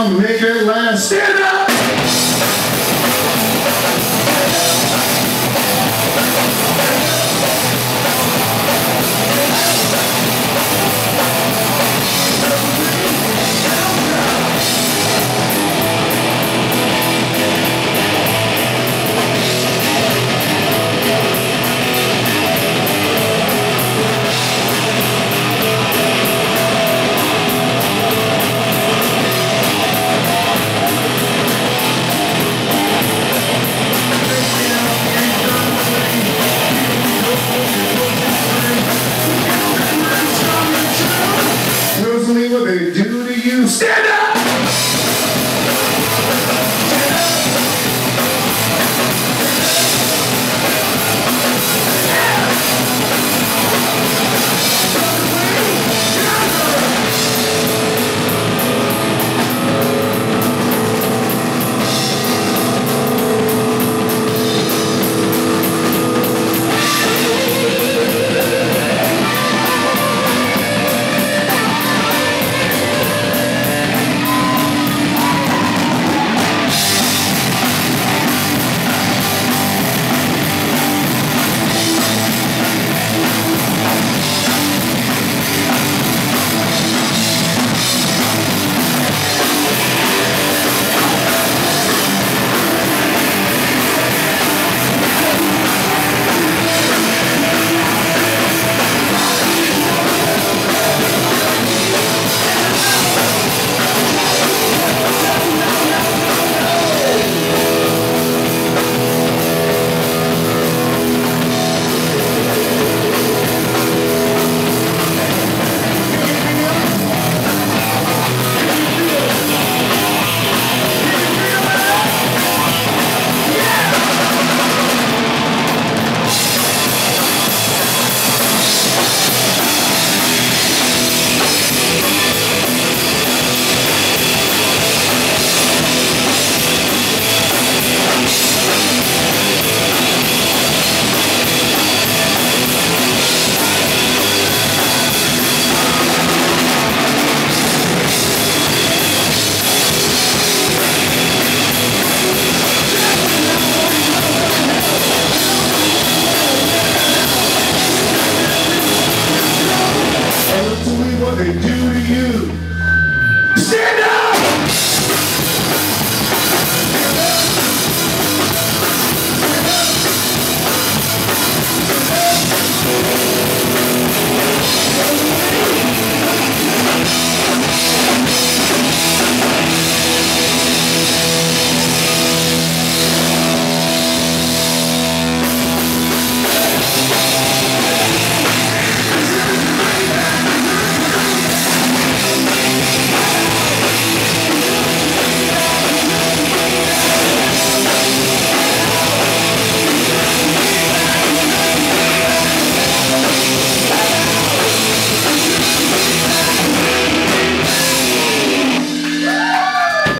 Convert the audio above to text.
down, make it last. Stand up! Stand up!